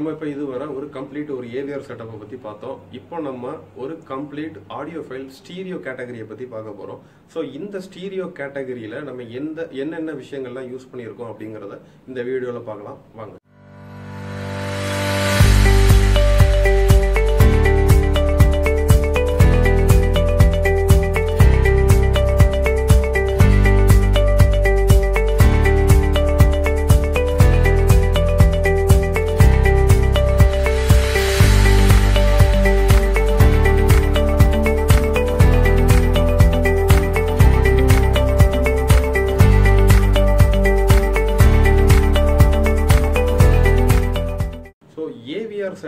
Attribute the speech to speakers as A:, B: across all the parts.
A: நம்ம இப்போ இதுவரை ஒரு கம்ப்ளீட் ஒரு ஏவிஆர் செட்டப்பை பற்றி பார்த்தோம். இப்போ நம்ம ஒரு கம்ப்ளீட் ஆடியோ ஃபைல் ஸ்டீரியோ கேட்டகரியை பற்றி பார்க்க போகிறோம் ஸோ இந்த ஸ்டீரியோ கேட்டகரியில் நம்ம எந்த என்னென்ன விஷயங்கள்லாம் யூஸ் பண்ணியிருக்கோம் அப்படிங்கிறத இந்த வீடியோவில் பார்க்கலாம். வாங்க.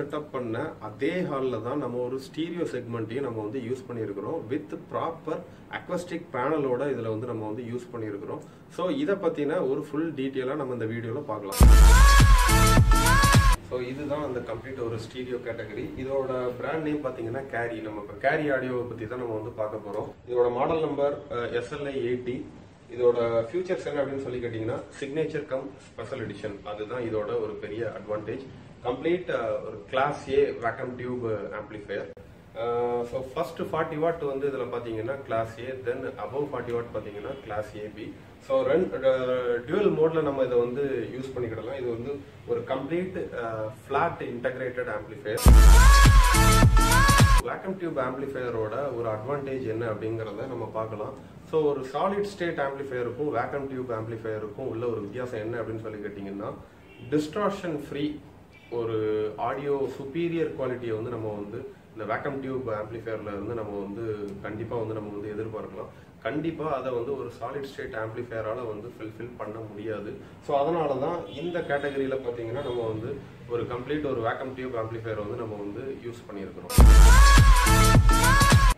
A: செட்டப் பண்ண அதே ஹாலில் தான் நம்ம ஒரு ஸ்டீரியோ செக்மெண்ட்டையும் நம்ம வந்து யூஸ் பண்ணியிருக்கிறோம். வித் ப்ராப்பர் அக்வஸ்டிக் பேனலோட இதில் வந்து நம்ம வந்து யூஸ் பண்ணியிருக்கிறோம். ஸோ இதை பற்றின ஒரு ஃபுல் டீட்டெயிலாக நம்ம இந்த வீடியோவில் பார்க்கலாம். ஸோ இதுதான் அந்த கம்ப்ளீட் ஒரு ஸ்டீரியோ கேட்டகரி இதோட பிராண்ட் நேம் பார்த்தீங்கன்னா கேரி நம்ம இப்போ கேரி ஆடியோவை பற்றி தான் நம்ம வந்து பார்க்க போகிறோம் இதோட model number S L I eighty இதோட ஃபியூச்சர்ஸ் என்ன அப்படின்னு சொல்லி கேட்டிங்கன்னா சிக்னேச்சர் கம் ஸ்பெஷல் எடிஷன் அதுதான் இதோட ஒரு பெரிய அட்வான்டேஜ் கம்ப்ளீட் uh, ஒரு class A vacuum tube amplifier so first forty watt வந்து இதில் பார்த்தீங்கன்னா class A then above forty watt பார்த்தீங்கன்னா class AB so run dual மோடில் நம்ம இதை வந்து யூஸ் பண்ணிக்கிடலாம். இது வந்து ஒரு complete flat integrated amplifier vacuum tube ஆம்பிளிஃபையரோட ஒரு அட்வான்டேஜ் என்ன அப்படிங்கிறத நம்ம பார்க்கலாம். ஸோ ஒரு சாலிட் ஸ்டேட் ஆம்பிளிஃபையருக்கும் வேக்கம் டியூப் ஆம்பிளிஃபையருக்கும் உள்ள ஒரு வித்தியாசம் என்ன அப்படின்னு சொல்லி கேட்டிங்கன்னா டிஸ்ட்ராக்ஷன் ஃப்ரீ ஒரு ஆடியோ சுப்பீரியர் குவாலிட்டியை வந்து நம்ம வந்து இந்த வேக்கம் டியூப் ஆம்ப்ளிஃபையர்ல இருந்து நம்ம வந்து கண்டிப்பாக வந்து நம்ம வந்து எதிர்பார்க்கலாம். கண்டிப்பாக அதை வந்து ஒரு சாலிட் ஸ்டேட் ஆம்ப்ளிஃபையரால் வந்து ஃபில்ஃபில் பண்ண முடியாது. ஸோ அதனால தான் இந்த கேட்டகரியில் பார்த்தீங்கன்னா நம்ம வந்து ஒரு கம்ப்ளீட் ஒரு வேக்கம் டியூப் ஆம்ப்ளிஃபையர் வந்து நம்ம வந்து யூஸ் பண்ணியிருக்கிறோம்.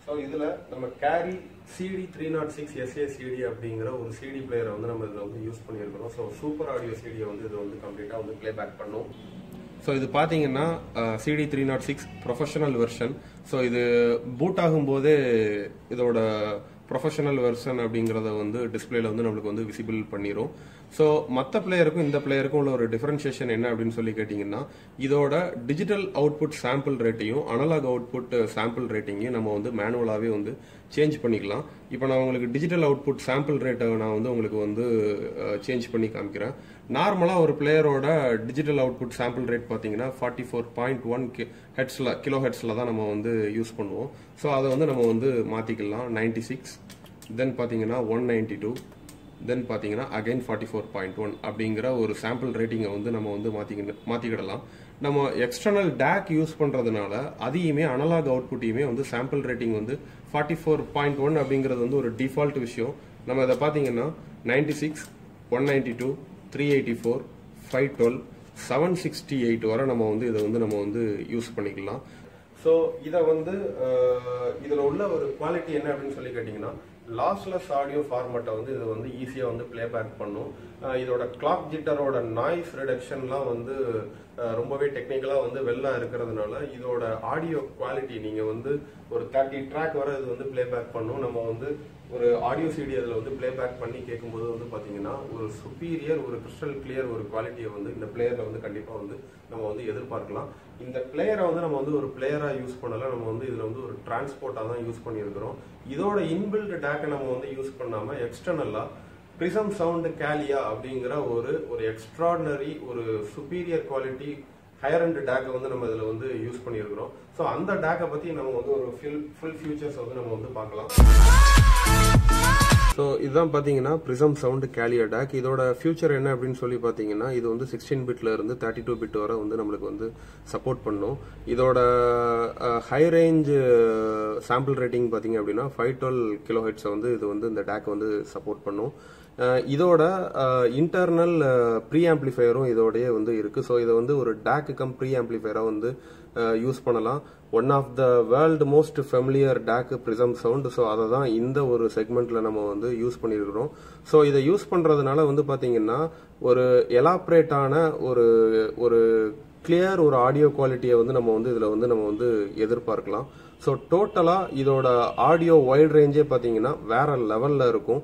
A: ஸோ இதில் நம்ம Cary CD three nought six SA CD அப்படிங்கிற ஒரு சிடி பிளேயரை வந்து நம்ம இதில் வந்து யூஸ் பண்ணியிருக்கிறோம். ஸோ சூப்பர் ஆடியோ சிடியை வந்து இது வந்து கம்ப்ளீட்டாக வந்து ப்ளே பேக் பண்ணும். ஸோ இது பார்த்தீங்கன்னா CD three nought six professional version so இது பூட் ஆகும்போதே இதோட ப்ரொஃபஷனல் வெர்ஷன் அப்படிங்கிறத வந்து டிஸ்பிளேல வந்து நம்மளுக்கு வந்து விசிபிள் பண்ணிடும் ஸோ மற்ற பிளேயருக்கும் இந்த பிளேயருக்கும் உள்ள ஒரு டிஃபரன்ஷியேஷன் என்ன அப்படின்னு சொல்லி கேட்டிங்கன்னா இதோட டிஜிட்டல் அவுட்புட் சாம்பிள் ரேட்டையும் அனலாக் அவுட்புட் சாம்பிள் ரேட்டிங்கையும் நம்ம வந்து மேனுவலாகவே வந்து சேஞ்ச் பண்ணிக்கலாம். இப்போ நான் உங்களுக்கு டிஜிட்டல் அவுட்புட் சாம்பிள் ரேட்டை நான் வந்து உங்களுக்கு வந்து uh, சேஞ்ச் பண்ணி காமிக்கிறேன். நார்மலாக ஒரு பிளேயரோட டிஜிட்டல் அவுட்புட் சாம்பிள் ரேட் பார்த்தீங்கன்னா ஃபார்ட்டி ஃபோர் பாயிண்ட் ஒன் ஹெட்ஸில் கிலோ ஹெட்ஸில் தான் நம்ம வந்து யூஸ் பண்ணுவோம். ஸோ அதை வந்து நம்ம வந்து மாற்றிக்கலாம் நைன்டி சிக்ஸ் தென் பார்த்தீங்கன்னா ஒன் நைன்டி டூ தென் பார்த்தீங்கன்னா again forty four point one அப்படிங்கிற ஒரு சாம்பிள் ரேட்டிங்கை வந்து நம்ம வந்து மாற்றிக்க மாற்றிக்கிடலாம் நம்ம எக்ஸ்டர்னல் டேக் யூஸ் பண்ணுறதுனால அதையுமே அனலாக் அவுட்புட்டையுமே வந்து சாம்பிள் ரேட்டிங் வந்து ஃபார்ட்டி ஃபோர் பாயிண்ட் ஒன் அப்படிங்கிறது வந்து ஒரு டிஃபால்ட் விஷயம். நம்ம இதை பார்த்தீங்கன்னா ninety six one ninety two three eighty four five twelve seven sixty eight வரை நம்ம வந்து இதை வந்து நம்ம வந்து யூஸ் பண்ணிக்கலாம். ஸோ இதை வந்து இதில் உள்ள ஒரு குவாலிட்டி என்ன அப்படின்னு சொல்லி கேட்டிங்கன்னா லாஸ்லெஸ் ஆடியோ ஃபார்மேட்டை வந்து இது வந்து ஈஸியாக வந்து ப்ளே பேக் பண்ணும். இதோட கிளாக் ஜிட்டரோட நாய்ஸ் ரிடக்ஷன்லாம் வந்து ரொம்பவே டெக்னிக்கலாக வந்து வெள்ளா இருக்கிறதுனால இதோட ஆடியோ குவாலிட்டி நீங்கள் வந்து ஒரு தேர்ட்டி ட்ராக் வரை இது வந்து ப்ளே பேக் பண்ணும். நம்ம வந்து ஒரு ஆடியோ சிடி அதில் வந்து ப்ளே பேக் பண்ணி கேட்கும்போது வந்து பார்த்தீங்கன்னா ஒரு சுப்பீரியர் ஒரு கிறிஸ்டல் கிளியர் ஒரு குவாலிட்டியை வந்து இந்த பிளேயரில் வந்து கண்டிப்பாக வந்து நம்ம வந்து எதிர்பார்க்கலாம். இந்த பிளேயரை வந்து நம்ம வந்து ஒரு பிளேயராக யூஸ் பண்ணலாம் நம்ம வந்து இதில் வந்து ஒரு டிரான்ஸ்போர்ட்டாக தான் யூஸ் பண்ணியிருக்கிறோம். இதோட இன்பில்ட் டேக்கை நம்ம வந்து யூஸ் பண்ணாமல் எக்ஸ்டர்னலாக பிரிசம் சவுண்டு கேலியா அப்படிங்கிற ஒரு ஒரு எக்ஸ்ட்ராடினரி ஒரு சுப்பீரியர் குவாலிட்டி ஹையர் அண்ட் டேக்கை வந்து நம்ம இதில் வந்து யூஸ் பண்ணியிருக்கிறோம். ஸோ அந்த டேக்கை பற்றி நம்ம வந்து ஒரு ஃபில் ஃபுல் ஃபியூச்சர்ஸ் வந்து நம்ம வந்து பார்க்கலாம். ஸோ இதுதான் பார்த்தீங்கன்னா ப்ரிசம் சவுண்டு கேலியர் டேக் இதோட ஃபியூச்சர் என்ன அப்படின்னு சொல்லி பார்த்தீங்கன்னா இது வந்து சிக்ஸ்டீன் பிட்ல இருந்து தேர்ட்டி டூ பிட் வரை வந்து நம்மளுக்கு வந்து சப்போர்ட் பண்ணும். இதோட ஹை ரேஞ்ச் சாம்பிள் ரேட்டிங் பார்த்தீங்க அப்படின்னா ஃபைவ் டுவெல் கிலோ ஹெட்ஸை வந்து இது வந்து இந்த டேக் வந்து சப்போர்ட் பண்ணும். இதோட இன்டர்னல் ப்ரீ ஆம்ப்ளிஃபையரும் இதோடய வந்து இருக்குது ஸோ இதை வந்து ஒரு டேக்கு கம் ப்ரீ ஆம்ப்ளிஃபையராக வந்து யூஸ் பண்ணலாம். One of the world most familiar DAC prism sound so அதை தான் இந்த ஒரு செக்மெண்ட்ல நம்ம வந்து யூஸ் பண்ணியிருக்கிறோம் ஸோ இதை யூஸ் பண்ணுறதுனால வந்து பார்த்தீங்கன்னா ஒரு எலாப்ரேட்டான ஒரு ஒரு கிளியர் ஒரு ஆடியோ குவாலிட்டியை வந்து நம்ம வந்து இதில் வந்து நம்ம வந்து எதிர்பார்க்கலாம். ஸோ டோட்டலாக இதோட ஆடியோ வைட் ரேஞ்சே பார்த்தீங்கன்னா வேற லெவலில் இருக்கும்.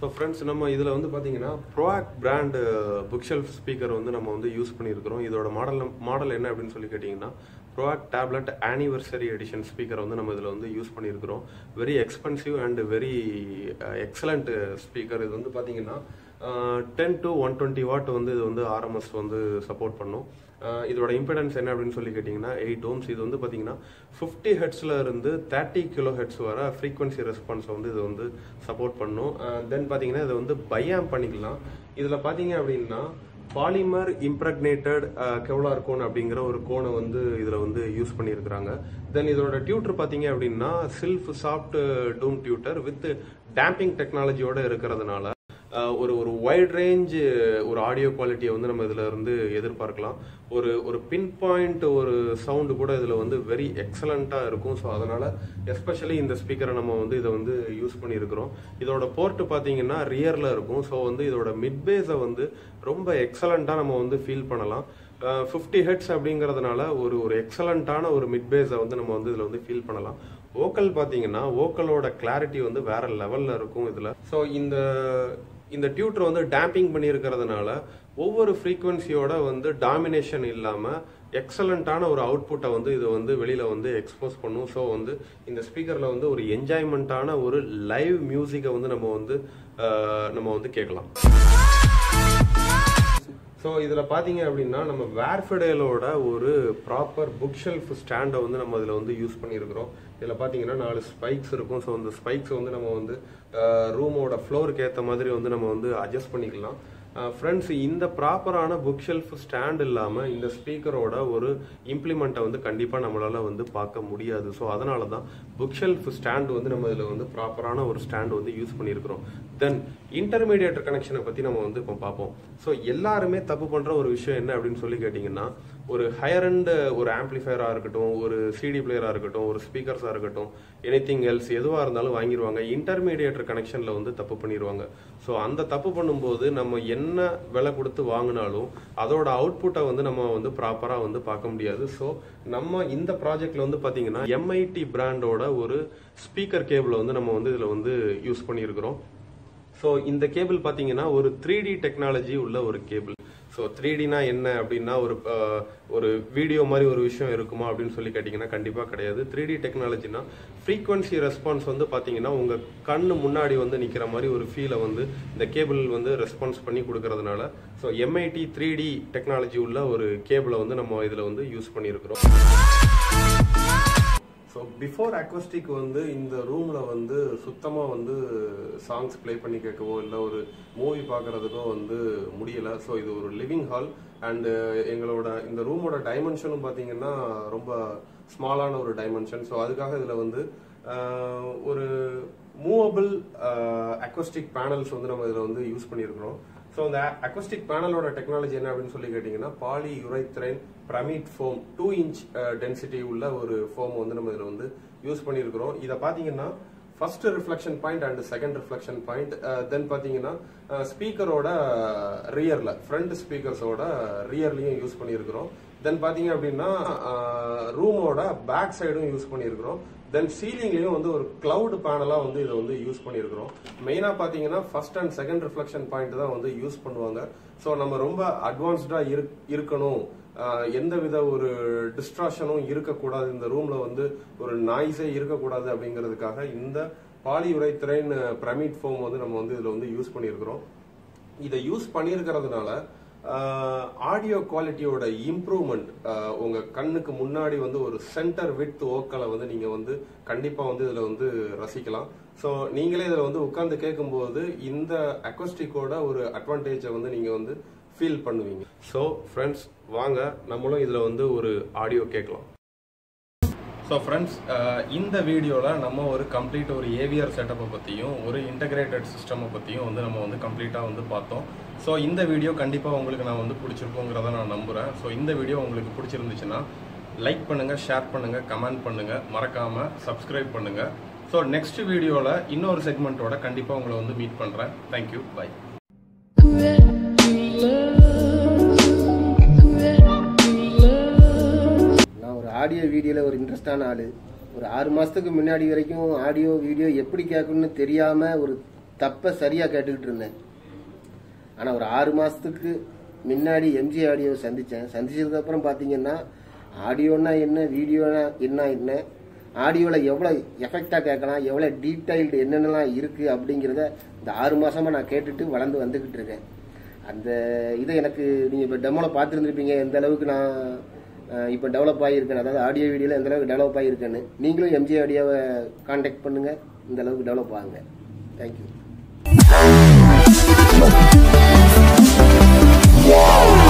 A: ஸோ ஃப்ரெண்ட்ஸ் நம்ம இதில் வந்து பார்த்தீங்கன்னா ProAc brand bookshelf speaker வந்து நம்ம வந்து யூஸ் பண்ணியிருக்கிறோம். இதோட மாடல் மாடல் என்ன அப்படின்னு சொல்லி கேட்டிங்கன்னா ProAc tablet anniversary edition speaker வந்து நம்ம இதில் வந்து யூஸ் பண்ணியிருக்கிறோம். Very expensive and very excellent speaker இது வந்து பார்த்தீங்கன்னா ten to one twenty watt வந்து இது வந்து ஆர்எம்எஸ் வந்து சப்போர்ட் பண்ணும். இதோட இம்பிடன்ஸ் என்ன அப்படின்னு சொல்லி கேட்டிங்கன்னா எயிட் ஓம்ஸ் இது வந்து பார்த்தீங்கன்னா ஃபிஃப்டி ஹெட்ஸில் இருந்து தேர்ட்டி கிலோ ஹெட்ஸ் வர ஃப்ரீக்வன்சி ரெஸ்பான்ஸை வந்து இது வந்து சப்போர்ட் பண்ணும். தென் பார்த்தீங்கன்னா இதை வந்து பையாம் பண்ணிக்கலாம். இதில் பார்த்தீங்க அப்படின்னா பாலிமர் இம்ப்ரக்னேட்டட் கெவ்லார் கோன் அப்படிங்கிற ஒரு கோனை வந்து இதில் வந்து யூஸ் பண்ணியிருக்கிறாங்க. தென் இதோட டியூட்டர் பார்த்தீங்க அப்படின்னா silk soft dome tweeter with damping டெக்னாலஜியோட இருக்கிறதுனால ஒரு ஒரு வைட் ரேஞ்ச் ஒரு ஆடியோ குவாலிட்டியை வந்து நம்ம இதில் இருந்து எதிர்பார்க்கலாம். ஒரு ஒரு பின் பாயிண்ட் ஒரு சவுண்டு கூட இதில் வந்து வெரி எக்ஸலண்ட்டாக இருக்கும். ஸோ அதனால் எஸ்பெஷலி இந்த ஸ்பீக்கரை நம்ம வந்து இதை வந்து யூஸ் பண்ணியிருக்கிறோம். இதோட போர்ட்டு பார்த்தீங்கன்னா ரியரில் இருக்கும். ஸோ வந்து இதோட மிட் பேஸை வந்து ரொம்ப எக்ஸலண்ட்டாக நம்ம வந்து ஃபீல் பண்ணலாம். ஃபிஃப்டி ஹெட்ஸ் அப்படிங்கிறதுனால ஒரு ஒரு எக்ஸலண்ட்டான ஒரு மிட் பேஸை வந்து நம்ம வந்து இதில் வந்து ஃபீல் பண்ணலாம். வோக்கல் பார்த்தீங்கன்னா வோக்கலோட கிளாரிட்டி வந்து வேற லெவலில் இருக்கும் இதில். ஸோ இந்த இந்த டியூட்டர் வந்து டேம்பிங் பண்ணியிருக்கிறதுனால ஒவ்வொரு ஃப்ரீக்குவென்சியோட வந்து டாமினேஷன் இல்லாமல் எக்ஸலண்ட்டான ஒரு அவுட்புட்டை வந்து இது வந்து வெளியில் வந்து எக்ஸ்போஸ் பண்ணும். ஸோ வந்து இந்த ஸ்பீக்கரில் வந்து ஒரு என்ஜாய்மெண்ட்டான ஒரு லைவ் மியூசிக்கை வந்து நம்ம வந்து நம்ம வந்து கேட்கலாம். ஸோ இதில் பார்த்தீங்க அப்படின்னா நம்ம வேர்ஃபிடேலோட ஒரு ப்ராப்பர் புக் ஷெல்ஃப் ஸ்டாண்டை வந்து நம்ம இதில் வந்து யூஸ் பண்ணியிருக்கிறோம். இதில் பார்த்தீங்கன்னா நாலு ஸ்பைக்ஸ் இருக்கும். ஸோ அந்த ஸ்பைக்ஸ் வந்து நம்ம வந்து ரூமோட ஃப்ளோருக்கு ஏற்ற மாதிரி வந்து நம்ம வந்து அட்ஜஸ்ட் பண்ணிக்கலாம். Uh, ஃப்ரெண்ட்ஸ் இந்த ப்ராப்பரான புக் ஷெல்ஃப் ஸ்டாண்ட் இல்லாமல் இந்த ஸ்பீக்கரோட ஒரு இம்ப்ளிமெண்ட்டை வந்து கண்டிப்பாக நம்மளால் வந்து பார்க்க முடியாது. ஸோ அதனால தான் புக் ஷெல்ஃப் ஸ்டாண்ட் வந்து நம்ம இதில் வந்து ப்ராப்பரான ஒரு ஸ்டாண்ட் வந்து யூஸ் பண்ணியிருக்கிறோம். தென் இன்டர்மீடியேட் கனெக்ஷனை பற்றி நம்ம வந்து இப்போ பார்ப்போம். ஸோ எல்லாருமே தப்பு பண்ணுற ஒரு விஷயம் என்ன அப்படின்னு சொல்லி கேட்டிங்கன்னா ஒரு ஹையர் அண்ட் ஒரு ஆம்ப்ளிஃபையராக இருக்கட்டும் ஒரு சிடி பிளேயராக இருக்கட்டும் ஒரு ஸ்பீக்கர்ஸாக இருக்கட்டும் எனிதிங் எல்ஸ் எதுவாக இருந்தாலும் வாங்கிடுவாங்க இன்டர்மீடியேட்டர் கனெக்ஷனில் வந்து தப்பு பண்ணிடுவாங்க ஸோ அந்த தப்பு பண்ணும்போது நம்ம என்ன விலை கொடுத்து வாங்கினாலும் அதோட அவுட்புட்டை வந்து நம்ம வந்து ப்ராப்பராக வந்து பார்க்க முடியாது. ஸோ நம்ம இந்த ப்ராஜெக்டில் வந்து பார்த்தீங்கன்னா எம்ஐடி பிராண்டோட ஒரு ஸ்பீக்கர் கேபிளை வந்து நம்ம வந்து இதில் வந்து யூஸ் பண்ணியிருக்கிறோம் ஸோ இந்த கேபிள் பார்த்தீங்கன்னா ஒரு த்ரீ டி டெக்னாலஜி உள்ள ஒரு கேபிள் ஸோ த்ரீ டினா என்ன அப்படின்னா ஒரு ஒரு வீடியோ மாதிரி ஒரு விஷயம் இருக்குமா அப்படின்னு சொல்லி கேட்டிங்கன்னா கண்டிப்பாக கிடையாது. த்ரீ டி டெக்னாலஜினா ஃப்ரீக்வன்சி ரெஸ்பான்ஸ் வந்து பார்த்தீங்கன்னா உங்கள் கண் முன்னாடி வந்து நிற்கிற மாதிரி ஒரு ஃபீலை வந்து இந்த கேபிள் வந்து ரெஸ்பான்ஸ் பண்ணி கொடுக்கறதுனால. So MIT three D technology உள்ள ஒரு கேபிளை வந்து நம்ம இதில் வந்து யூஸ் பண்ணியிருக்கிறோம். ஸோ பிஃபோர் அக்வஸ்டிக் வந்து இந்த ரூமில் வந்து சுத்தமாக வந்து சாங்ஸ் ப்ளே பண்ணி கேட்கவோ இல்லை ஒரு மூவி பார்க்குறதுக்கோ வந்து முடியலை. ஸோ இது ஒரு லிவிங் ஹால் அண்டு எங்களோட இந்த ரூமோட டைமென்ஷனும் பார்த்தீங்கன்னா ரொம்ப ஸ்மாலான ஒரு டைமென்ஷன் ஸோ அதுக்காக இதில் வந்து ஒரு மூவபிள் அக்வஸ்டிக் பேனல்ஸ் வந்து நம்ம இதில் வந்து யூஸ் பண்ணியிருக்கிறோம். ஸோ அந்த அக்வஸ்டிக் பேனலோட டெக்னாலஜி என்ன அப்படின்னு சொல்லி கேட்டிங்கன்னா polyurethane pyramid foam two inch density உள்ள ஒரு ஃபோம் வந்து நம்ம இதில் வந்து யூஸ் பண்ணியிருக்கிறோம். இதை பார்த்தீங்கன்னா first reflection point and second reflection point then பார்த்தீங்கன்னா ஸ்பீக்கரோட ரியரில் ஃப்ரண்ட் ஸ்பீக்கர்ஸோட ரியர்லையும் யூஸ் பண்ணியிருக்கிறோம். தென் பார்த்தீங்க அப்படின்னா ரூமோட பேக் சைடும் யூஸ் பண்ணியிருக்கிறோம். தென் சீலிங்லையும் வந்து ஒரு கிளவுட் பேனலாக வந்து இதை வந்து யூஸ் பண்ணியிருக்கிறோம். மெயினாக பார்த்தீங்கன்னா first and second reflection point தான் வந்து யூஸ் பண்ணுவாங்க. ஸோ நம்ம ரொம்ப அட்வான்ஸ்டாக இருக் இருக்கணும். எந்த வித ஒரு டிஸ்ட்ராக்ஷனும் இருக்கக்கூடாது. இந்த ரூமில் வந்து ஒரு நாய்ஸே இருக்கக்கூடாது அப்படிங்கிறதுக்காக இந்த பாலியுரைத்திரைன் பிரமிட் ஃபோம் வந்து நம்ம வந்து இதில் வந்து யூஸ் பண்ணியிருக்கிறோம். இதை யூஸ் பண்ணியிருக்கிறதுனால ஆடியோ குவாலிட்டியோட இம்ப்ரூவ்மெண்ட் உங்கள் கண்ணுக்கு முன்னாடி வந்து ஒரு சென்டர் வித் ஓக்களை வந்து நீங்கள் வந்து கண்டிப்பாக வந்து இதில் வந்து ரசிக்கலாம். ஸோ நீங்களே இதில் வந்து உட்காந்து கேட்கும்போது இந்த அக்வஸ்டிக்கோட ஒரு அட்வான்டேஜை வந்து நீங்கள் வந்து ஃபீல் பண்ணுவீங்க. ஸோ ஃப்ரெண்ட்ஸ் வாங்க நம்மளும் இதில் வந்து ஒரு ஆடியோ கேட்கலாம். ஸோ ஃப்ரெண்ட்ஸ் uh, இந்த வீடியோவில் நம்ம ஒரு கம்ப்ளீட் ஒரு ஏவிஆர் செட்டப்பை பற்றியும் ஒரு இன்டகிரேட்டட் சிஸ்டமை பற்றியும் வந்து நம்ம வந்து கம்ப்ளீட்டாக வந்து பார்த்தோம். ஸோ இந்த வீடியோ கண்டிப்பாக உங்களுக்கு நான் வந்து பிடிச்சிருக்கோங்கிறத நான் நம்புகிறேன் ஸோ இந்த வீடியோ உங்களுக்கு பிடிச்சிருந்துச்சுன்னா லைக் பண்ணுங்கள் ஷேர் பண்ணுங்கள் கமெண்ட் பண்ணுங்கள் மறக்காமல் சப்ஸ்கிரைப் பண்ணுங்கள் ஸோ நெக்ஸ்ட் வீடியோவில் இன்னொரு செக்மெண்ட்டோட கண்டிப்பாக உங்களை வந்து மீட் பண்ணுறேன் தேங்க்யூ பை
B: ஆடியோ வீடியோவில் ஒரு இன்ட்ரெஸ்டான ஆள். ஒரு ஆறு மாதத்துக்கு முன்னாடி வரைக்கும் ஆடியோ வீடியோ எப்படி கேட்கணும்னு தெரியாமல் ஒரு தப்பை சரியாக கேட்டுக்கிட்டு இருந்தேன். ஆனால் ஒரு ஆறு மாதத்துக்கு முன்னாடி எம்ஜி ஆடியோவை சந்தித்தேன் சந்திச்சதுக்கப்புறம் பார்த்தீங்கன்னா ஆடியோனா என்ன வீடியோனா என்ன என்ன ஆடியோவில் எவ்வளோ எஃபெக்டாக கேட்கலாம் எவ்வளோ டீட்டெயில்டு என்னென்னலாம் இருக்குது அப்படிங்கிறத இந்த ஆறு மாதமாக நான் கேட்டுட்டு வளர்ந்து வந்துக்கிட்டு இருக்கேன். அந்த இதை எனக்கு நீங்கள் இப்போ டெமோவில் பார்த்துருந்துருப்பீங்க. எந்த அளவுக்கு நான் இப்போ டெவலப் ஆகியிருக்குன்னு அதாவது ஆடியோ வீடியோவில் எந்த அளவுக்கு டெவலப் ஆகியிருக்குன்னு நீங்களும் எம்ஜி ஆடியோவை காண்டாக்ட் பண்ணுங்கள் இந்த அளவுக்கு டெவலப் ஆகுங்க தேங்க்யூ Wow.